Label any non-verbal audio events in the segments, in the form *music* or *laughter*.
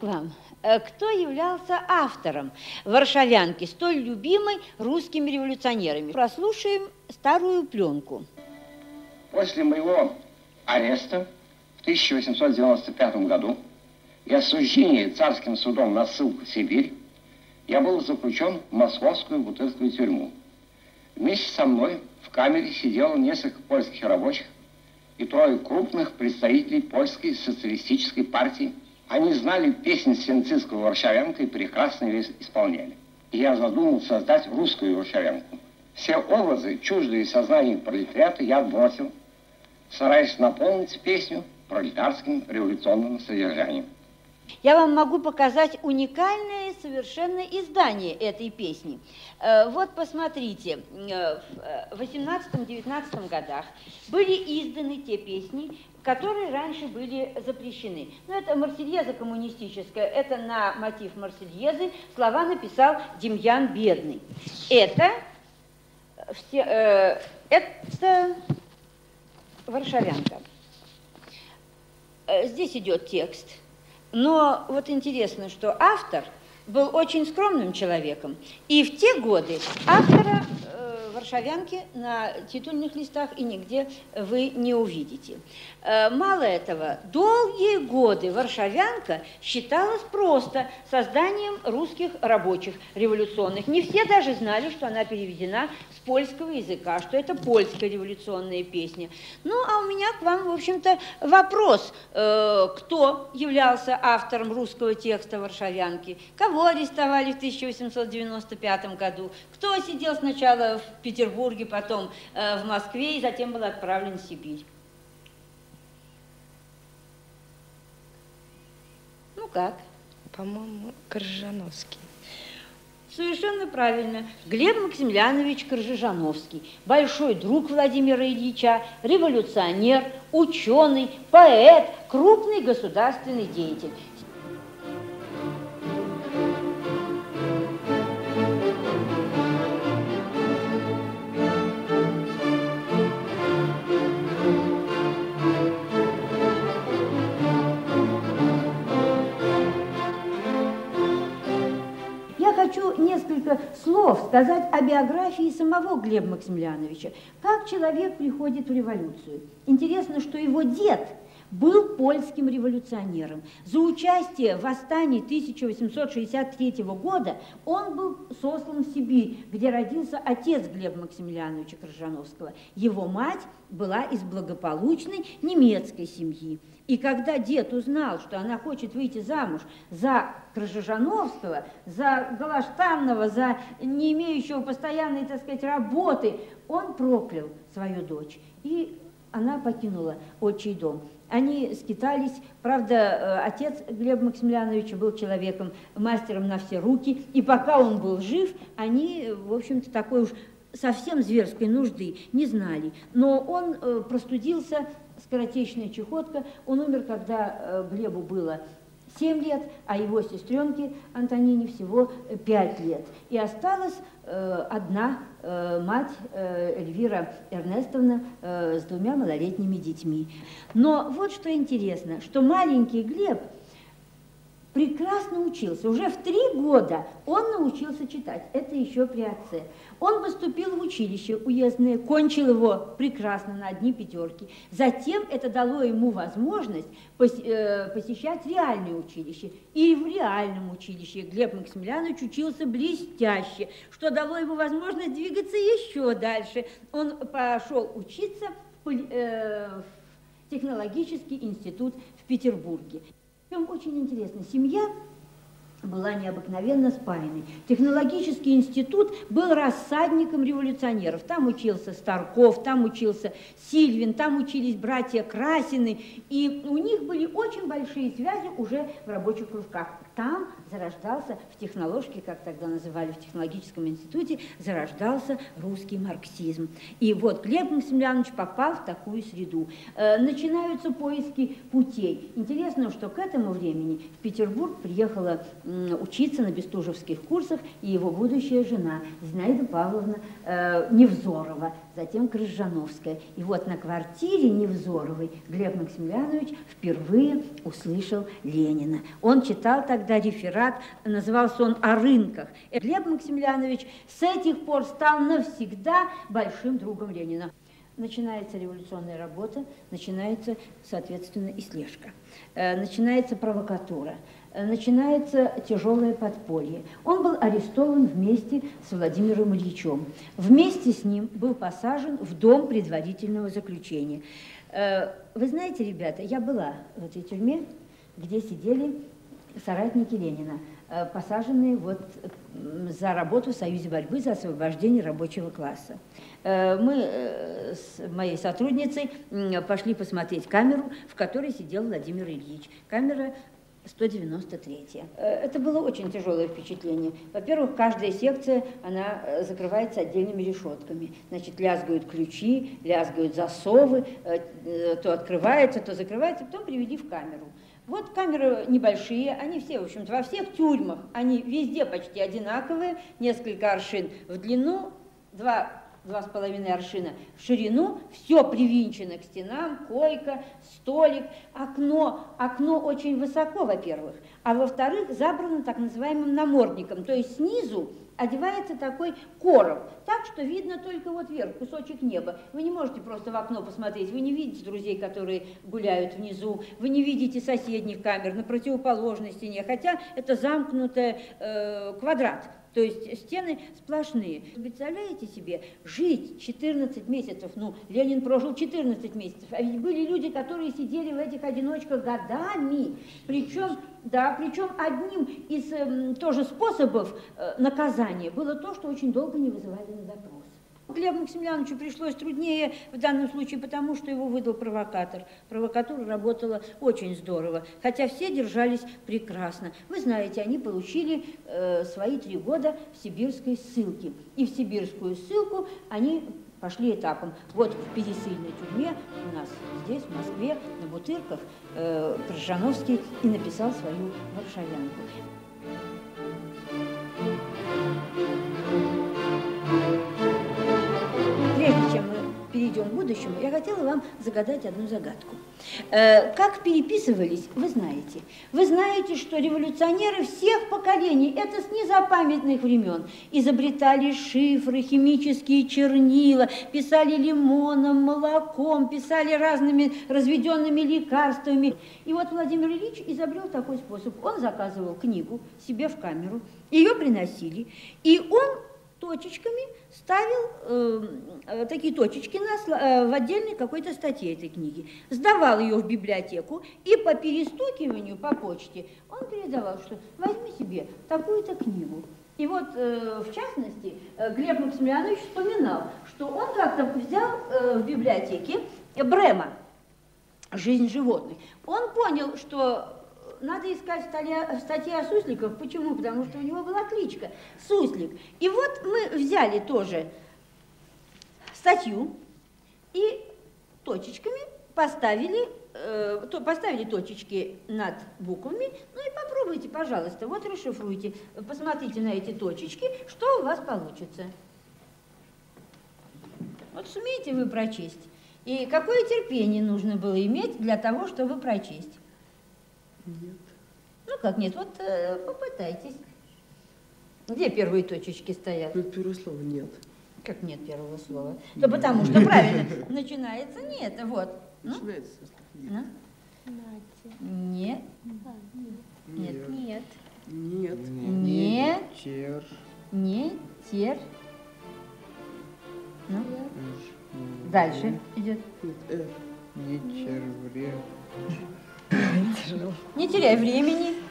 К вам. Э, кто являлся автором «Варшавянки», столь любимой русскими революционерами? Прослушаем старую пленку. После моего ареста в 1895 году и осуждения царским судом на ссылку в Сибирь, я был заключен в московскую бутырскую тюрьму. Вместе со мной в камере сидело несколько польских рабочих и трое крупных представителей польской социалистической партии. Они знали песни Сенцинского Варшавянка и прекрасно ее исполняли. И я задумал создать русскую Варшавянку. Все образы, чуждые сознанию пролетариата, я отбросил, стараясь наполнить песню пролетарским революционным содержанием. Я вам могу показать уникальное совершенно издание этой песни. Э, вот посмотрите, э, в 18-19 годах были изданы те песни, которые раньше были запрещены. Ну, это Марсельеза коммунистическая, это на мотив Марсельезы слова написал Демьян Бедный. Это, все, э, это Варшавянка. Э, здесь идет текст – но вот интересно, что автор был очень скромным человеком. И в те годы автора варшавянки на титульных листах и нигде вы не увидите. Э, мало этого, долгие годы варшавянка считалась просто созданием русских рабочих революционных. Не все даже знали, что она переведена с польского языка, что это польская революционная песня. Ну, а у меня к вам, в общем-то, вопрос. Э, кто являлся автором русского текста варшавянки? Кого арестовали в 1895 году? Кто сидел сначала в Петербурге, потом э, в Москве и затем был отправлен в Сибирь? Ну как? По-моему, Коржановский. Совершенно правильно. Глеб Максимлянович Коржижановский, большой друг Владимира Ильича, революционер, ученый, поэт, крупный государственный деятель. Несколько слов сказать о биографии самого Глеба Максимляновича. Как человек приходит в революцию? Интересно, что его дед был польским революционером. За участие в восстании 1863 года он был сослан в Сибирь, где родился отец Глеба Максимляновича Крыжановского. Его мать была из благополучной немецкой семьи. И когда дед узнал, что она хочет выйти замуж за Крыжижановского, за Галаштанного, за не имеющего постоянной, так сказать, работы, он проклял свою дочь. И она покинула отчий дом. Они скитались, правда, э, отец Глеба Максимляновича был человеком, мастером на все руки, и пока он был жив, они, в общем-то, такой уж совсем зверской нужды не знали. Но он э, простудился скоротечная чехотка. Он умер, когда э, Глебу было 7 лет, а его сестренке Антонине всего 5 лет. И осталась э, одна э, мать Эльвира Эрнестовна с двумя малолетними детьми. Но вот что интересно, что маленький Глеб прекрасно учился. Уже в три года он научился читать. Это еще при отце. Он поступил в училище уездное, кончил его прекрасно на одни пятерки. Затем это дало ему возможность э, посещать реальное училище. И в реальном училище Глеб Максимiliaнович учился блестяще, что дало ему возможность двигаться еще дальше. Он пошел учиться в э, технологический институт в Петербурге. Причем очень интересно, семья была необыкновенно спаянной. Технологический институт был рассадником революционеров. Там учился Старков, там учился Сильвин, там учились братья Красины, и у них были очень большие связи уже в рабочих кружках. Там зарождался в технологии, как тогда называли в технологическом институте, зарождался русский марксизм. И вот Глеб Максимiliaнович попал в такую среду. Э, начинаются поиски путей. Интересно, что к этому времени в Петербург приехала учиться на бестужевских курсах и его будущая жена Зинаида Павловна э, Невзорова, затем Крыжановская. И вот на квартире Невзоровой Глеб Максимiliaнович впервые услышал Ленина. Он читал тогда реферат, назывался он «О рынках». И Глеб Максимiliaнович с этих пор стал навсегда большим другом Ленина. Начинается революционная работа, начинается, соответственно, и слежка, э, начинается провокатура, э, начинается тяжелое подполье. Он был арестован вместе с Владимиром Ильичем. Вместе с ним был посажен в дом предварительного заключения. Э, вы знаете, ребята, я была в этой тюрьме, где сидели соратники Ленина, э, посаженные вот за работу в Союзе борьбы за освобождение рабочего класса. Э, мы с моей сотрудницей пошли посмотреть камеру, в которой сидел Владимир Ильич. Камера 193. Это было очень тяжелое впечатление. Во-первых, каждая секция, она закрывается отдельными решетками. Значит, лязгают ключи, лязгают засовы, то открывается, то закрывается, потом приведи в камеру. Вот камеры небольшие, они все, в общем-то, во всех тюрьмах, они везде почти одинаковые, несколько аршин в длину, два два с половиной аршина в ширину, все привинчено к стенам, койка, столик, окно. Окно очень высоко, во-первых, а во-вторых, забрано так называемым намордником, то есть снизу одевается такой короб, так что видно только вот вверх, кусочек неба. Вы не можете просто в окно посмотреть, вы не видите друзей, которые гуляют внизу, вы не видите соседних камер на противоположной стене, хотя это замкнутый э, квадрат. То есть стены сплошные. Представляете себе, жить 14 месяцев, ну, Ленин прожил 14 месяцев, а ведь были люди, которые сидели в этих одиночках годами, причем, да, причем одним из э, тоже способов э, наказания было то, что очень долго не вызывали на допрос. Глебу Максимiliaновичу пришлось труднее в данном случае, потому что его выдал провокатор. Провокатура работала очень здорово, хотя все держались прекрасно. Вы знаете, они получили э, свои три года в сибирской ссылке. И в сибирскую ссылку они пошли этапом. Вот в пересыльной тюрьме у нас здесь, в Москве, на Бутырках, э, Крыжановский и написал свою «Варшавянку». Перейдем к будущему, я хотела вам загадать одну загадку. Э, как переписывались, вы знаете. Вы знаете, что революционеры всех поколений, это с незапамятных времен, изобретали шифры, химические чернила, писали лимоном, молоком, писали разными разведенными лекарствами. И вот Владимир Ильич изобрел такой способ. Он заказывал книгу себе в камеру, ее приносили, и он точечками ставил э, э, такие точечки на, э, в отдельной какой-то статье этой книги, сдавал ее в библиотеку и по перестукиванию по почте он передавал, что возьми себе такую-то книгу. И вот, э, в частности, э, Глеб Максимiliaнович вспоминал, что он как-то взял э, в библиотеке Брема «Жизнь животных». Он понял, что надо искать в статье о сусликах. Почему? Потому что у него была кличка Суслик. И вот мы взяли тоже статью и точечками поставили, э, то, поставили точечки над буквами. Ну и попробуйте, пожалуйста, вот расшифруйте, посмотрите на эти точечки, что у вас получится. Вот сумеете вы прочесть? И какое терпение нужно было иметь для того, чтобы прочесть? Нет. Ну как нет, вот э, попытайтесь. Где первые точечки стоят? Тут первого слова нет. Как нет первого слова? Да потому что *laughs* правильно. Начинается нет, вот. Ну? Начинается слов нет. Нет. Нет. Нет. Нет. Нет. Чер. Не тер. Ну? Дальше идет. Э. Не червре. Не теряй времени.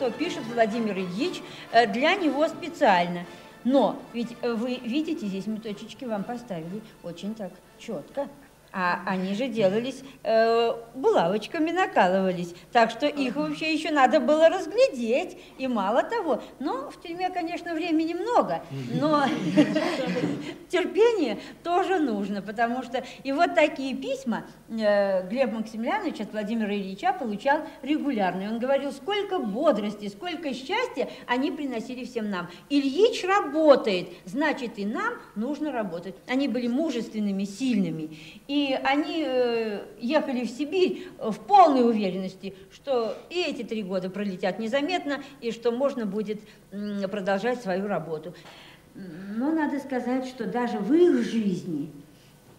что пишет Владимир Ильич э, для него специально. Но ведь вы видите, здесь мы точечки вам поставили очень так четко. А они же делались э, булавочками, накалывались. Так что их вообще еще надо было разглядеть. И мало того, но в тюрьме, конечно, времени много, но *laughs* терпение тоже нужно, потому что и вот такие письма э, Глеб Максимлянович от Владимира Ильича получал регулярно. И он говорил, сколько бодрости, сколько счастья они приносили всем нам. Ильич работает, значит и нам нужно работать. Они были мужественными, сильными. И и они э, ехали в Сибирь в полной уверенности, что и эти три года пролетят незаметно, и что можно будет продолжать свою работу. Но надо сказать, что даже в их жизни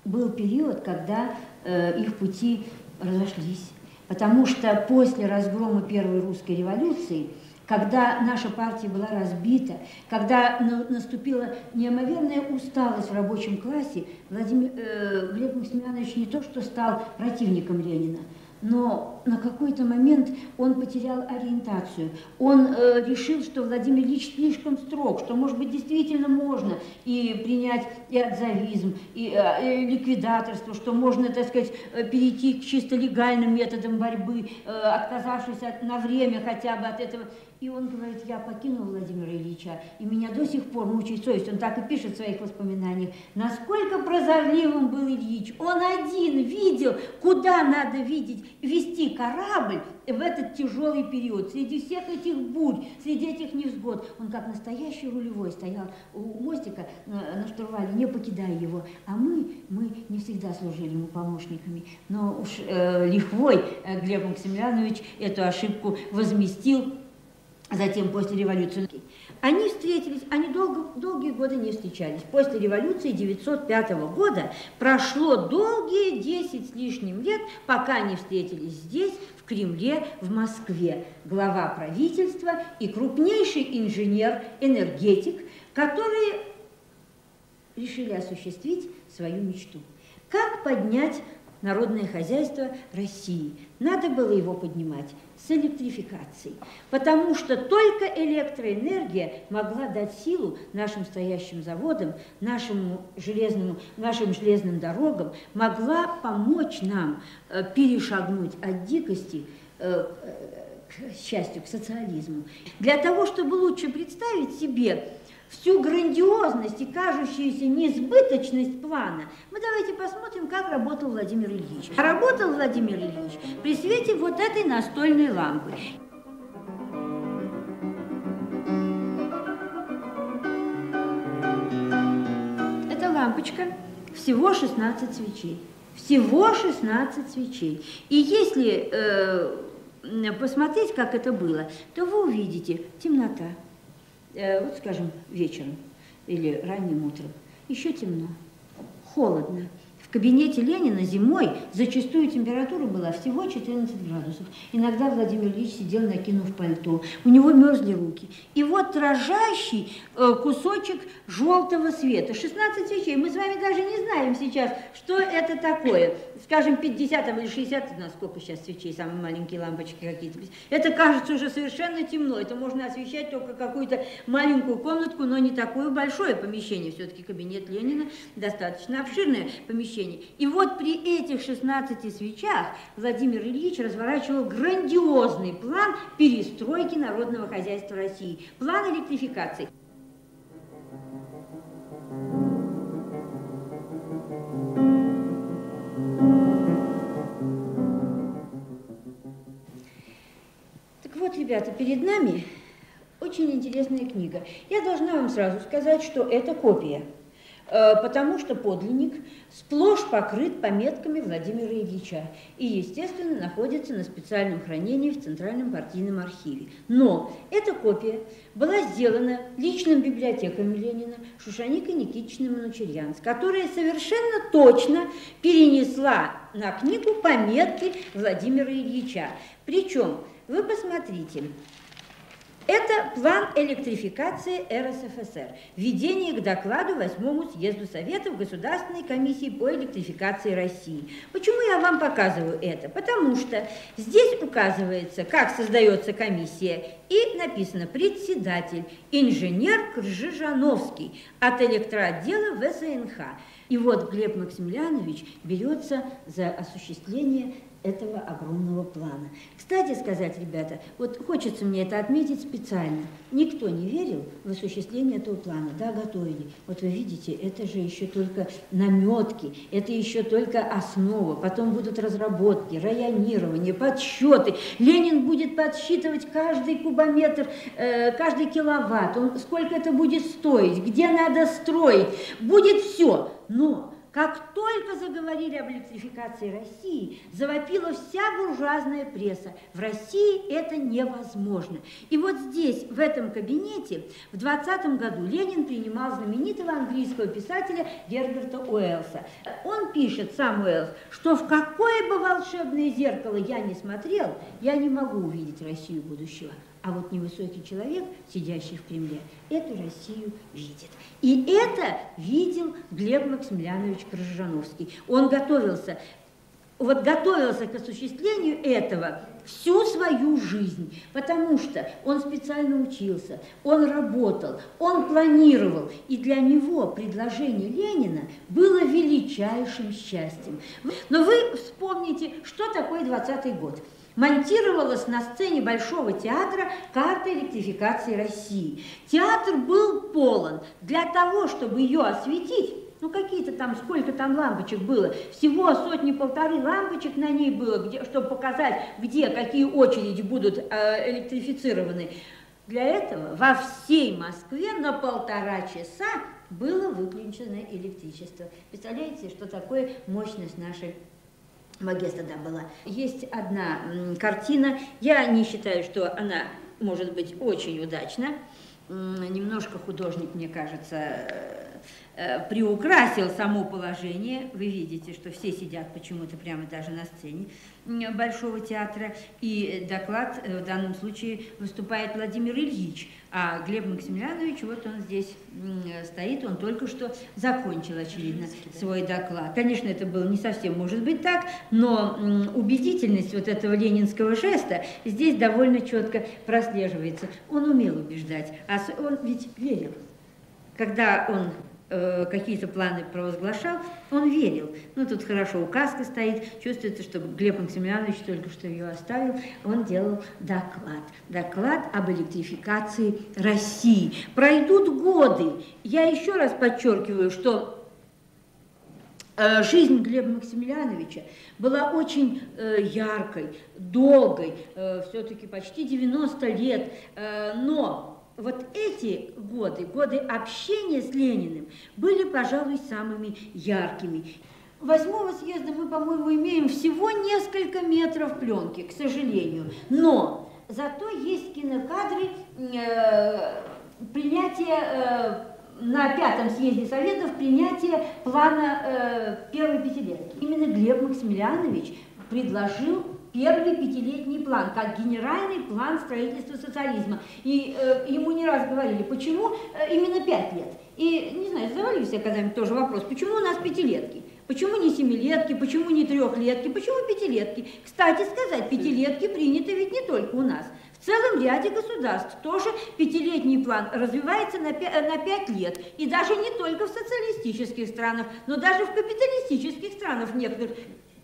был период, когда э, их пути разошлись. Потому что после разгрома Первой русской революции – когда наша партия была разбита, когда наступила неимоверная усталость в рабочем классе, Владимир э, Глеб Максимянович не то что стал противником Ленина, но на какой-то момент он потерял ориентацию. Он э, решил, что Владимир Ильич слишком строг, что, может быть, действительно можно и принять и отзавизм, и э, и ликвидаторство, что можно, так сказать, э, перейти к чисто легальным методам борьбы, э, отказавшись от, на время хотя бы от этого. И он говорит, я покинул Владимира Ильича, и меня до сих пор мучает совесть. Он так и пишет в своих воспоминаниях. Насколько прозорливым был Ильич. Он один видел, куда надо видеть, вести корабль в этот тяжелый период. Среди всех этих бурь, среди этих невзгод. Он как настоящий рулевой стоял у мостика э, на штурвале, не покидая его. А мы, мы не всегда служили ему помощниками. Но уж э, лихвой э, Глеб Максимлянович эту ошибку возместил затем после революции. Они встретились, они долго, долгие годы не встречались. После революции 905 года прошло долгие 10 с лишним лет, пока они встретились здесь, в Кремле, в Москве. Глава правительства и крупнейший инженер-энергетик, которые решили осуществить свою мечту. Как поднять народное хозяйство России? Надо было его поднимать с электрификацией, потому что только электроэнергия могла дать силу нашим стоящим заводам, нашему железному, нашим железным дорогам, могла помочь нам э, перешагнуть от дикости э, к счастью, к социализму. Для того, чтобы лучше представить себе всю грандиозность и кажущуюся несбыточность плана, мы давайте посмотрим, как работал Владимир Ильич. Работал Владимир Ильич при свете вот этой настольной лампы. Эта лампочка всего 16 свечей. Всего 16 свечей. И если э, посмотреть, как это было, то вы увидите темнота. Э, вот скажем, вечером или ранним утром, еще темно, холодно. В кабинете Ленина зимой зачастую температура была всего 14 градусов. Иногда Владимир Ильич сидел, накинув пальто. У него мерзли руки. И вот дрожащий э, кусочек желтого света. 16 свечей. Мы с вами даже не знаем сейчас, что это такое. Скажем, 50 или 60, у нас сколько сейчас свечей, самые маленькие лампочки какие-то. Это кажется уже совершенно темно. Это можно освещать только какую-то маленькую комнатку, но не такое большое помещение. Все-таки кабинет Ленина достаточно обширное помещение помещений. И вот при этих 16 свечах Владимир Ильич разворачивал грандиозный план перестройки народного хозяйства России, план электрификации. Так вот, ребята, перед нами очень интересная книга. Я должна вам сразу сказать, что это копия – потому что подлинник сплошь покрыт пометками Владимира Ильича и, естественно, находится на специальном хранении в Центральном партийном архиве. Но эта копия была сделана личным библиотеками Ленина Шушаникой Никитичной Манучерьянц, которая совершенно точно перенесла на книгу пометки Владимира Ильича. Причем, вы посмотрите, Это план электрификации РСФСР. Введение к докладу Восьмому съезду Советов Государственной комиссии по электрификации России. Почему я вам показываю это? Потому что здесь указывается, как создается комиссия, и написано «председатель, инженер Кржижановский от электроотдела ВСНХ». И вот Глеб Максимiliaнович берется за осуществление этого огромного плана. Кстати сказать, ребята, вот хочется мне это отметить специально. Никто не верил в осуществление этого плана. Да, готовили. Вот вы видите, это же еще только наметки, это еще только основа. Потом будут разработки, районирование, подсчеты. Ленин будет подсчитывать каждый кубометр, э, каждый киловатт, он, сколько это будет стоить, где надо строить. Будет все. Но как только заговорили об электрификации России, завопила вся буржуазная пресса. В России это невозможно. И вот здесь, в этом кабинете, в 20 году Ленин принимал знаменитого английского писателя Герберта Уэллса. Он пишет, сам Уэллс, что в какое бы волшебное зеркало я не смотрел, я не могу увидеть Россию будущего. А вот невысокий человек, сидящий в Кремле, эту Россию видит. И это видел Глеб Максимiliaнович Крыжановский. Он готовился, вот готовился к осуществлению этого всю свою жизнь, потому что он специально учился, он работал, он планировал, и для него предложение Ленина было величайшим счастьем. Но вы вспомните, что такое 20 год монтировалась на сцене Большого театра карта электрификации России. Театр был полон. Для того, чтобы ее осветить, ну какие-то там, сколько там лампочек было, всего сотни-полторы лампочек на ней было, где, чтобы показать, где какие очереди будут э, электрифицированы. Для этого во всей Москве на полтора часа было выключено электричество. Представляете, что такое мощность нашей Магес тогда была. Есть одна картина, я не считаю, что она может быть очень удачна. Немножко художник, мне кажется, э, приукрасил само положение. Вы видите, что все сидят почему-то прямо даже на сцене. Большого театра. И доклад э, в данном случае выступает Владимир Ильич, а Глеб Максимiliaнович, вот он здесь стоит, он только что закончил, очевидно, свой доклад. Конечно, это было не совсем может быть так, но убедительность вот этого ленинского жеста здесь довольно четко прослеживается. Он умел убеждать, а он ведь верил. Когда он Э, какие-то планы провозглашал, он верил. Ну, тут хорошо указка стоит, чувствуется, что Глеб Максимiliaнович только что ее оставил, он делал доклад. Доклад об электрификации России. Пройдут годы. Я еще раз подчеркиваю, что э, жизнь Глеба Максимiliaновича была очень э, яркой, долгой, все-таки почти 90 лет, но вот эти годы, годы общения с Лениным, были, пожалуй, самыми яркими. Восьмого съезда мы, по-моему, имеем всего несколько метров пленки, к сожалению. Но зато есть кинокадры э, принятия э, на пятом съезде Советов принятия плана э, первой пятилетки. Именно Глеб Максимiliaнович предложил первый пятилетний план, как генеральный план строительства социализма. И э, ему не раз говорили, почему э, именно пять лет. И, не знаю, задавали все когда-нибудь тоже вопрос, почему у нас пятилетки? Почему не семилетки, почему не трехлетки, почему пятилетки? Кстати сказать, пятилетки приняты ведь не только у нас. В целом ряде государств тоже пятилетний план развивается на 5, на 5 лет. И даже не только в социалистических странах, но даже в капиталистических странах некоторых.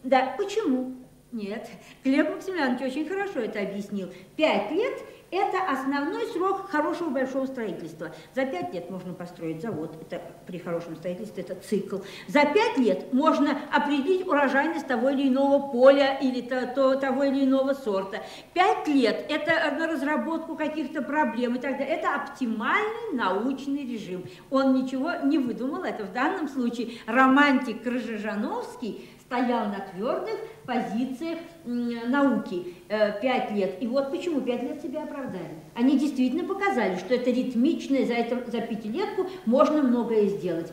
Да, почему? Нет, Глеб Максимiliaнович очень хорошо это объяснил. Пять лет – это основной срок хорошего большого строительства. За пять лет можно построить завод, это при хорошем строительстве это цикл. За пять лет можно определить урожайность того или иного поля или то, то, того или иного сорта. Пять лет – это на разработку каких-то проблем и так далее. Это оптимальный научный режим. Он ничего не выдумал, это в данном случае романтик Крыжижановский стоял на твердых позициях науки э, пять лет. И вот почему пять лет себя оправдали. Они действительно показали, что это ритмичное, за, это, за пятилетку можно многое сделать.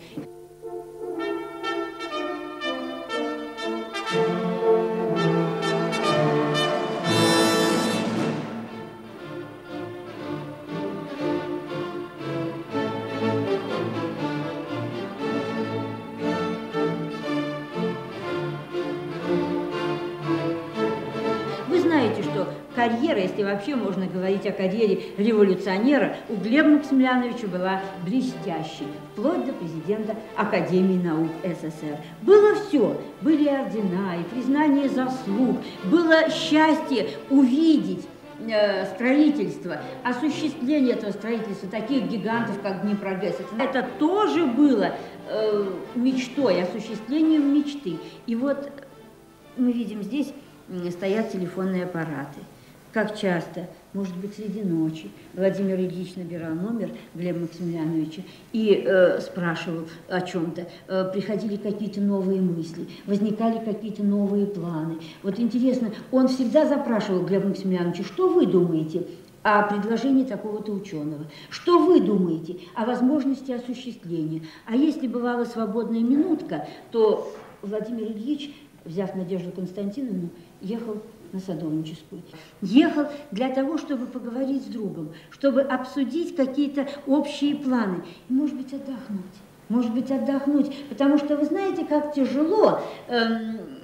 Карьера, если вообще можно говорить о карьере революционера, у Глеба Максимiliaновича была блестящей, вплоть до президента Академии наук СССР. Было все, были ордена и признание заслуг, было счастье увидеть э, строительство, осуществление этого строительства, таких гигантов, как Днепрогэс, это тоже было э, мечтой, осуществлением мечты. И вот мы видим здесь стоят телефонные аппараты. Как часто, может быть, среди ночи, Владимир Ильич набирал номер Глеба Максимiliaновича и э, спрашивал о чем-то. Э, приходили какие-то новые мысли, возникали какие-то новые планы. Вот интересно, он всегда запрашивал Глеба Максимiliaновича, что вы думаете о предложении такого-то ученого? Что вы думаете о возможности осуществления? А если бывала свободная минутка, то Владимир Ильич, взяв Надежду Константиновну, ехал на Садовническую. Ехал для того, чтобы поговорить с другом, чтобы обсудить какие-то общие планы и, может быть, отдохнуть может быть, отдохнуть, потому что вы знаете, как тяжело э,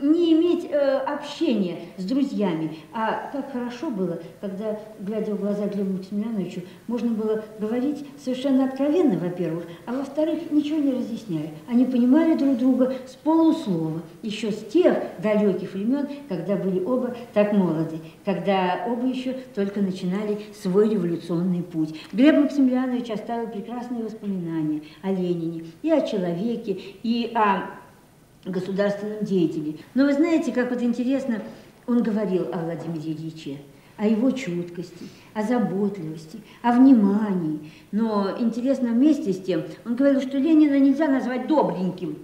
не иметь э, общения с друзьями, а как хорошо было, когда, глядя в глаза Глебу Максимiliaновичу, можно было говорить совершенно откровенно, во-первых, а во-вторых, ничего не разъясняя. Они понимали друг друга с полуслова, еще с тех далеких времен, когда были оба так молоды, когда оба еще только начинали свой революционный путь. Глеб Максимiliaнович оставил прекрасные воспоминания о Ленине, и о человеке, и о государственном деятеле. Но вы знаете, как вот интересно, он говорил о Владимире Ильиче, о его чуткости, о заботливости, о внимании. Но интересно вместе с тем, он говорил, что Ленина нельзя назвать добреньким.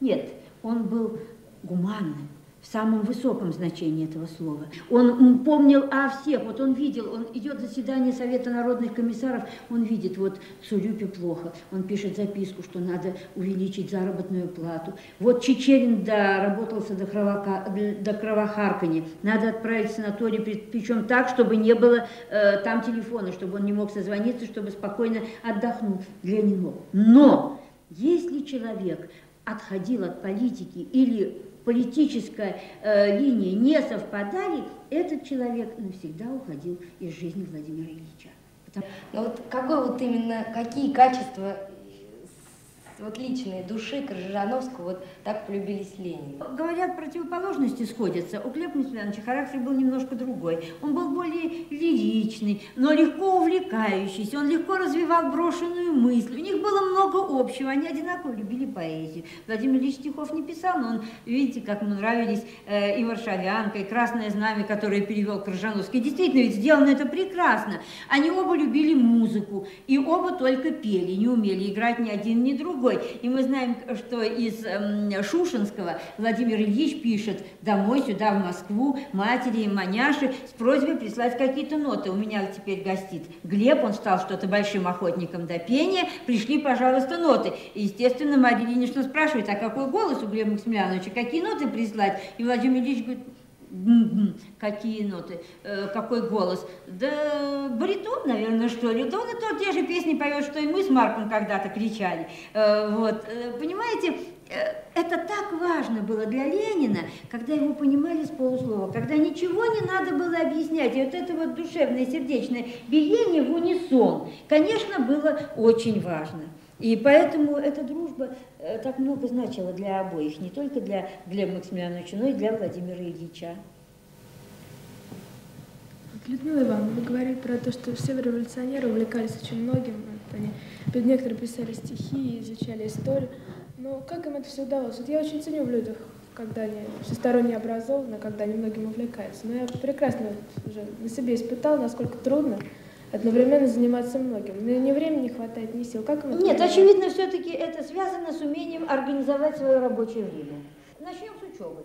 Нет, он был гуманным, в самом высоком значении этого слова. Он помнил о всех, вот он видел, он идет заседание Совета народных комиссаров, он видит, вот Цурюпе плохо, он пишет записку, что надо увеличить заработную плату. Вот Чечерин доработался до, до кровохаркания, надо отправить в санаторий, причем так, чтобы не было э, там телефона, чтобы он не мог созвониться, чтобы спокойно отдохнул. Ленин мог. Но если человек отходил от политики или политическая э, линия не совпадали, этот человек навсегда уходил из жизни Владимира Ильича. Потому... Но вот какой вот именно, какие качества вот личной души Крыжановского вот так полюбились Ленину? Говорят, противоположности сходятся. У Глеба Максимiliaновича характер был немножко другой. Он был более лиричный, но легко увлекающийся. Он легко развивал брошенную мысль. У них было много общего. Они одинаково любили поэзию. Владимир Ильич стихов не писал, но он, видите, как ему нравились э, и Варшавянка, и Красное Знамя, которое перевел Крыжановский. Действительно, ведь сделано это прекрасно. Они оба любили музыку, и оба только пели, не умели играть ни один, ни другой другой. И мы знаем, что из э, Шушинского Владимир Ильич пишет домой, сюда, в Москву, матери и маняши с просьбой прислать какие-то ноты. У меня теперь гостит Глеб, он стал что-то большим охотником до пения, пришли, пожалуйста, ноты. И, естественно, Мария Ильинична спрашивает, а какой голос у Глеба Максимiliaновича, какие ноты прислать? И Владимир Ильич говорит, Какие ноты, э, какой голос? Да баритон, наверное, что ли. Да он и то те же песни поет, что и мы с Марком когда-то кричали. Э, вот, э, понимаете, это так важно было для Ленина, когда его понимали с полуслова, когда ничего не надо было объяснять. И вот это вот душевное, сердечное биение в унисон, конечно, было очень важно. И поэтому эта дружба э, так много значила для обоих, не только для Глеба Максимiliaновича, но и для Владимира Ильича. Людмила Ивановна, вы говорили про то, что все революционеры увлекались очень многим. Они, некоторые писали стихи, изучали историю. Но как им это все удалось? Вот я очень ценю в людях, когда они всесторонне образованы, когда они многим увлекаются. Но я прекрасно уже на себе испытала, насколько трудно одновременно заниматься многим. Ни, ни времени не хватает, ни сил. Как Нет, очевидно, все-таки это связано с умением организовать свое рабочее время. Начнем с учебы.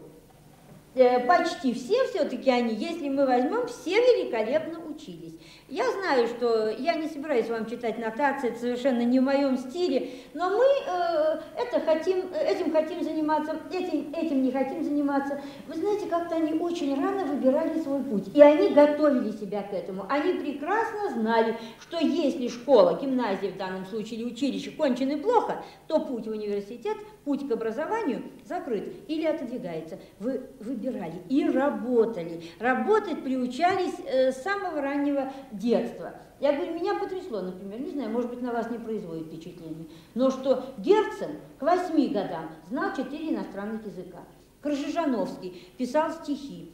Э, почти все все-таки они, если мы возьмем, все великолепно учились. Я знаю, что я не собираюсь вам читать нотации, это совершенно не в моем стиле, но мы э, это хотим, этим хотим заниматься, этим, этим не хотим заниматься. Вы знаете, как-то они очень рано выбирали свой путь, и они готовили себя к этому. Они прекрасно знали, что если школа, гимназия в данном случае или училище кончены плохо, то путь в университет, путь к образованию закрыт или отодвигается. Вы выбирали и работали. Работать приучались э, с самого раннего детства. Я говорю, меня потрясло, например, не знаю, может быть, на вас не производит впечатление, но что Герцен к восьми годам знал четыре иностранных языка. Крыжижановский писал стихи.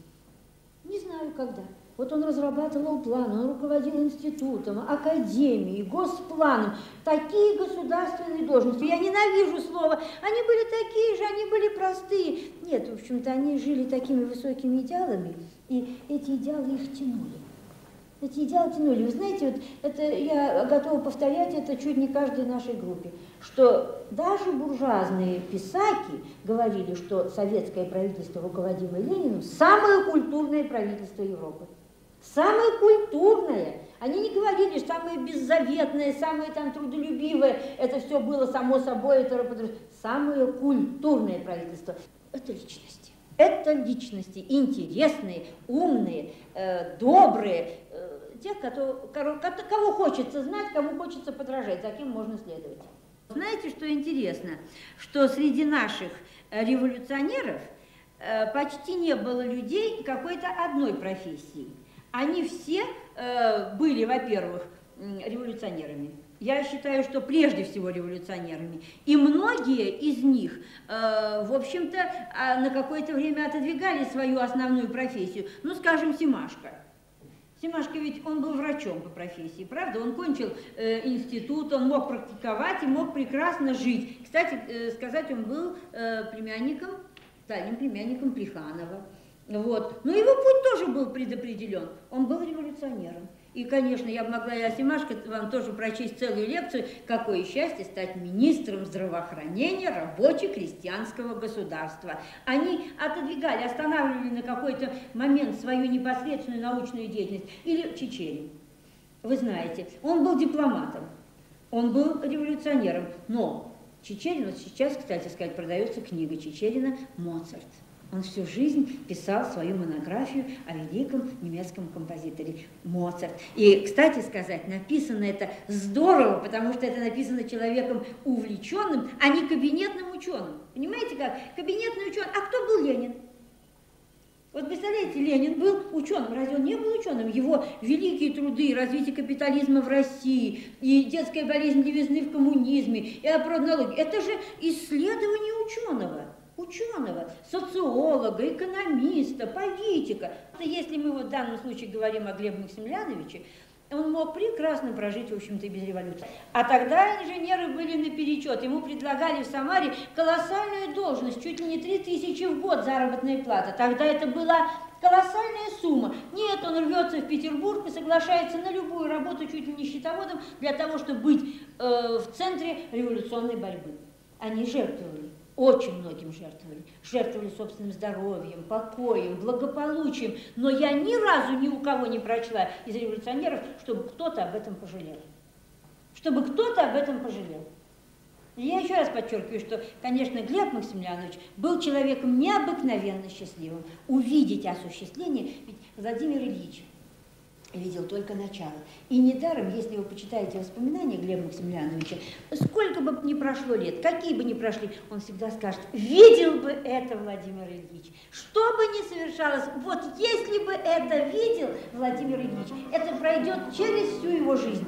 Не знаю, когда. Вот он разрабатывал план, он руководил институтом, академией, госпланом. Такие государственные должности. Я ненавижу слово. Они были такие же, они были простые. Нет, в общем-то, они жили такими высокими идеалами, и эти идеалы их тянули. Эти идеалы тянули. Вы знаете, вот это я готова повторять это чуть не каждой нашей группе, что даже буржуазные писаки говорили, что советское правительство, руководимое Лениным, самое культурное правительство Европы. Самое культурное. Они не говорили, что самое беззаветное, самое там трудолюбивое, это все было само собой, это самое культурное правительство. Это личности. Это личности интересные, умные, э, добрые, э, тех, кто, кого хочется знать, кому хочется подражать, таким можно следовать. Знаете, что интересно? Что среди наших э, революционеров э, почти не было людей какой-то одной профессии. Они все э, были, во-первых, революционерами. Я считаю, что прежде всего революционерами. И многие из них, э, в общем-то, а, на какое-то время отодвигали свою основную профессию. Ну, скажем, Симашко. Симашко ведь он был врачом по профессии, правда? Он кончил э, институт, он мог практиковать и мог прекрасно жить. Кстати, э, сказать, он был э, племянником, дальним племянником Плеханова. Вот. Но его путь тоже был предопределен. Он был революционером. И, конечно, я могла и о Симашко вам тоже прочесть целую лекцию, какое счастье стать министром здравоохранения рабоче-крестьянского государства. Они отодвигали, останавливали на какой-то момент свою непосредственную научную деятельность. Или Чечерин. Вы знаете, он был дипломатом, он был революционером, но Чечерин, вот сейчас, кстати сказать, продается книга Чечерина «Моцарт». Он всю жизнь писал свою монографию о великом немецком композиторе Моцарт. И, кстати сказать, написано это здорово, потому что это написано человеком увлеченным, а не кабинетным ученым. Понимаете как? Кабинетный ученый. А кто был Ленин? Вот представляете, Ленин был ученым, разве он не был ученым? Его великие труды, развитие капитализма в России, и детская болезнь левизны в коммунизме, и опроднология, это же исследование ученого ученого, социолога, экономиста, политика. Если мы вот в данном случае говорим о Глебе Максимiliaновиче, он мог прекрасно прожить, в общем-то, и без революции. А тогда инженеры были наперечет. Ему предлагали в Самаре колоссальную должность, чуть ли не 3 тысячи в год заработная плата. Тогда это была колоссальная сумма. Нет, он рвется в Петербург и соглашается на любую работу, чуть ли не счетоводом, для того, чтобы быть э, в центре революционной борьбы. Они жертвовали очень многим жертвовали. Жертвовали собственным здоровьем, покоем, благополучием. Но я ни разу ни у кого не прочла из революционеров, чтобы кто-то об этом пожалел. Чтобы кто-то об этом пожалел. И я еще раз подчеркиваю, что, конечно, Глеб Максимiliaнович был человеком необыкновенно счастливым. Увидеть осуществление, ведь Владимир Ильич видел только начало. И недаром, если вы почитаете воспоминания Глеба Максимiliaновича, сколько бы ни прошло лет, какие бы ни прошли, он всегда скажет, видел бы это Владимир Ильич. Что бы ни совершалось, вот если бы это видел Владимир Ильич, это пройдет через всю его жизнь.